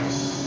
Dios.